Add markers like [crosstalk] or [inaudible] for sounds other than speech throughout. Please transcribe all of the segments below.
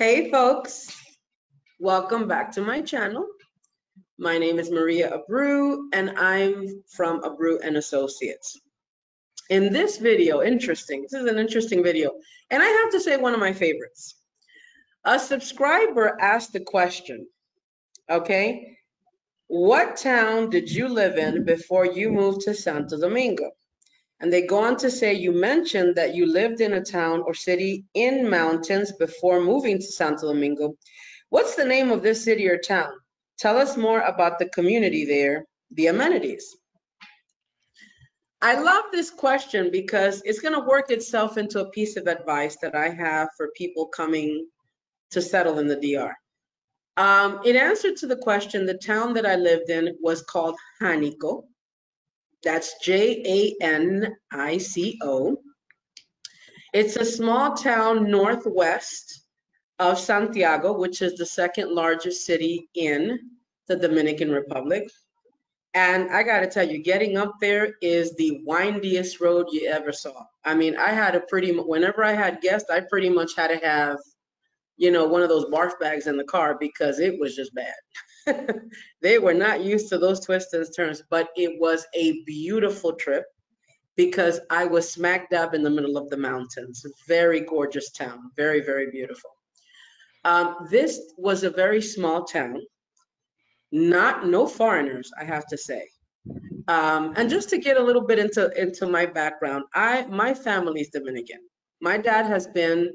Hey folks, welcome back to my channel. My name is Maria Abreu and I'm from Abreu and Associates. In this video, interesting, this is an interesting video, and I have to say one of my favorites. A subscriber asked the question, okay, what town did you live in before you moved to Santo Domingo? And they go on to say, you mentioned that you lived in a town or city in mountains before moving to Santo Domingo. What's the name of this city or town? Tell us more about the community there, the amenities. I love this question because it's going to work itself into a piece of advice that I have for people coming to settle in the DR. Um, in answer to the question, the town that I lived in was called Janico. That's J A N I C O. It's a small town northwest of Santiago, which is the second largest city in the Dominican Republic. And I got to tell you, getting up there is the windiest road you ever saw. I mean, I had a pretty, whenever I had guests, I pretty much had to have, you know, one of those barf bags in the car because it was just bad. [laughs] [laughs] they were not used to those twists and turns, but it was a beautiful trip because I was smack dab in the middle of the mountains. Very gorgeous town, very, very beautiful. Um, this was a very small town, not no foreigners, I have to say. Um, and just to get a little bit into into my background, I my family's Dominican. My dad has been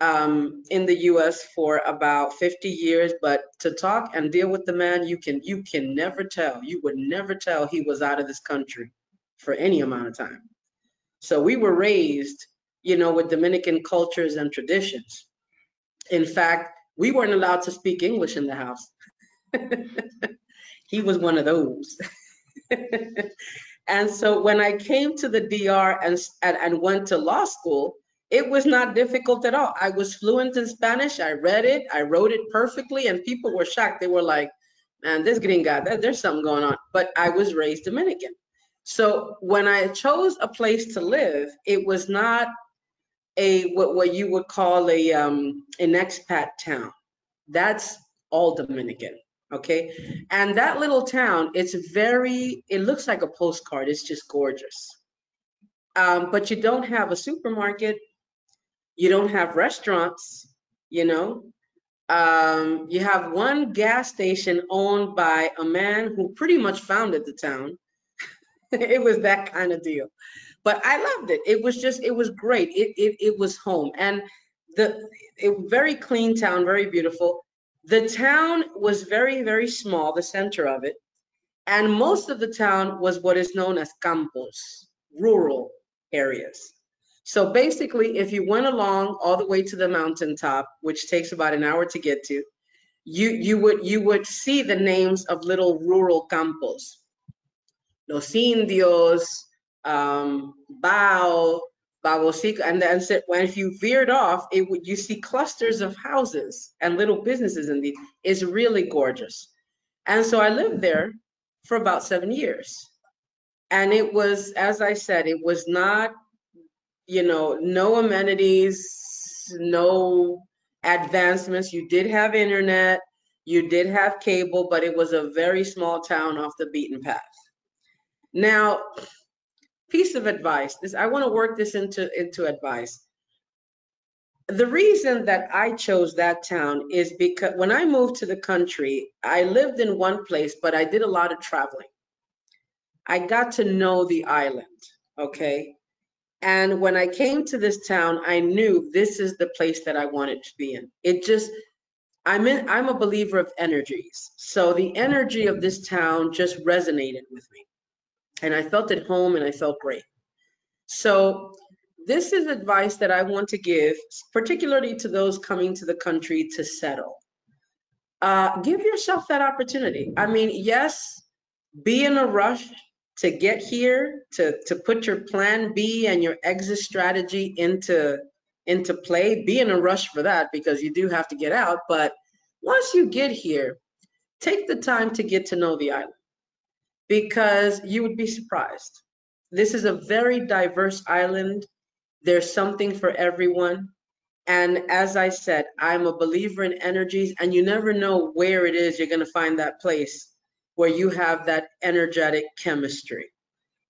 um, in the U.S. for about 50 years, but to talk and deal with the man, you can you can never tell. You would never tell he was out of this country for any amount of time. So we were raised, you know, with Dominican cultures and traditions. In fact, we weren't allowed to speak English in the house. [laughs] he was one of those. [laughs] and so when I came to the DR and, and, and went to law school, it was not difficult at all. I was fluent in Spanish. I read it, I wrote it perfectly, and people were shocked. They were like, man, this gringa, there's something going on. But I was raised Dominican. So when I chose a place to live, it was not a what, what you would call a um, an expat town. That's all Dominican. Okay. And that little town, it's very, it looks like a postcard. It's just gorgeous. Um, but you don't have a supermarket you don't have restaurants, you know. Um, you have one gas station owned by a man who pretty much founded the town. [laughs] it was that kind of deal. But I loved it. It was just, it was great. It it, it was home. And the it, very clean town, very beautiful. The town was very, very small, the center of it. And most of the town was what is known as campos, rural areas. So basically, if you went along all the way to the mountaintop, which takes about an hour to get to, you you would you would see the names of little rural campos, Los Indios, um, Bao, Babosico, and then when if you veered off, it would you see clusters of houses and little businesses in these. It's really gorgeous, and so I lived there for about seven years, and it was as I said, it was not you know, no amenities, no advancements. You did have internet, you did have cable, but it was a very small town off the beaten path. Now, piece of advice. This I want to work this into into advice. The reason that I chose that town is because when I moved to the country, I lived in one place, but I did a lot of traveling. I got to know the island, okay? And when I came to this town, I knew this is the place that I wanted to be in. It just, I'm in, I'm a believer of energies. So the energy of this town just resonated with me. And I felt at home and I felt great. So this is advice that I want to give, particularly to those coming to the country to settle. Uh, give yourself that opportunity. I mean, yes, be in a rush to get here, to, to put your plan B and your exit strategy into, into play, be in a rush for that because you do have to get out. But once you get here, take the time to get to know the island because you would be surprised. This is a very diverse island. There's something for everyone. And as I said, I'm a believer in energies, and you never know where it is you're going to find that place where you have that energetic chemistry.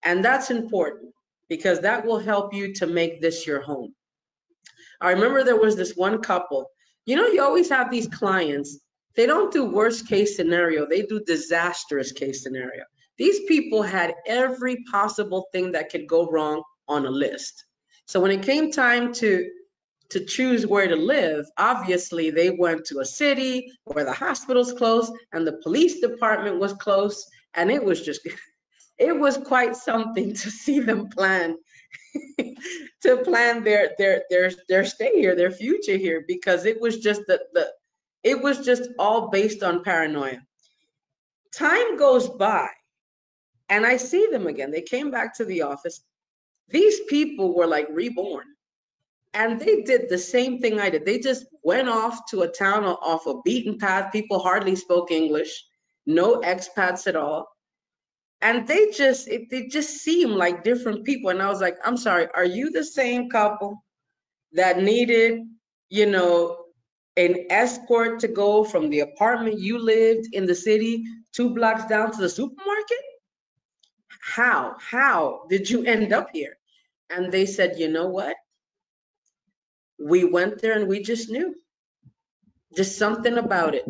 And that's important because that will help you to make this your home. I remember there was this one couple. You know, you always have these clients, they don't do worst case scenario, they do disastrous case scenario. These people had every possible thing that could go wrong on a list. So when it came time to to choose where to live, obviously they went to a city where the hospital's close and the police department was close. And it was just, [laughs] it was quite something to see them plan, [laughs] to plan their, their, their, their stay here, their future here, because it was just the, the, it was just all based on paranoia. Time goes by and I see them again. They came back to the office. These people were like reborn and they did the same thing I did. They just went off to a town off a beaten path. People hardly spoke English, no expats at all. And they just, it, they just seemed like different people. And I was like, I'm sorry, are you the same couple that needed, you know, an escort to go from the apartment you lived in the city two blocks down to the supermarket? How? How did you end up here? And they said, you know what? We went there and we just knew. Just something about it.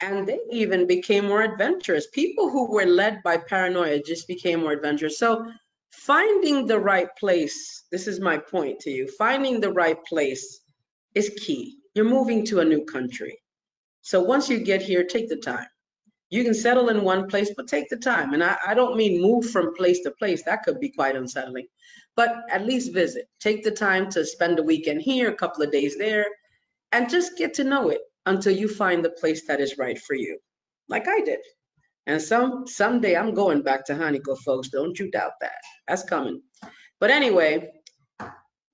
And they even became more adventurous. People who were led by paranoia just became more adventurous. So finding the right place this is my point to you finding the right place is key. You're moving to a new country. So once you get here take the time you can settle in one place but take the time and I, I don't mean move from place to place that could be quite unsettling but at least visit. Take the time to spend a weekend here, a couple of days there, and just get to know it until you find the place that is right for you, like I did. And some someday I'm going back to Janico, folks. Don't you doubt that. That's coming. But anyway,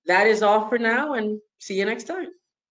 that is all for now, and see you next time.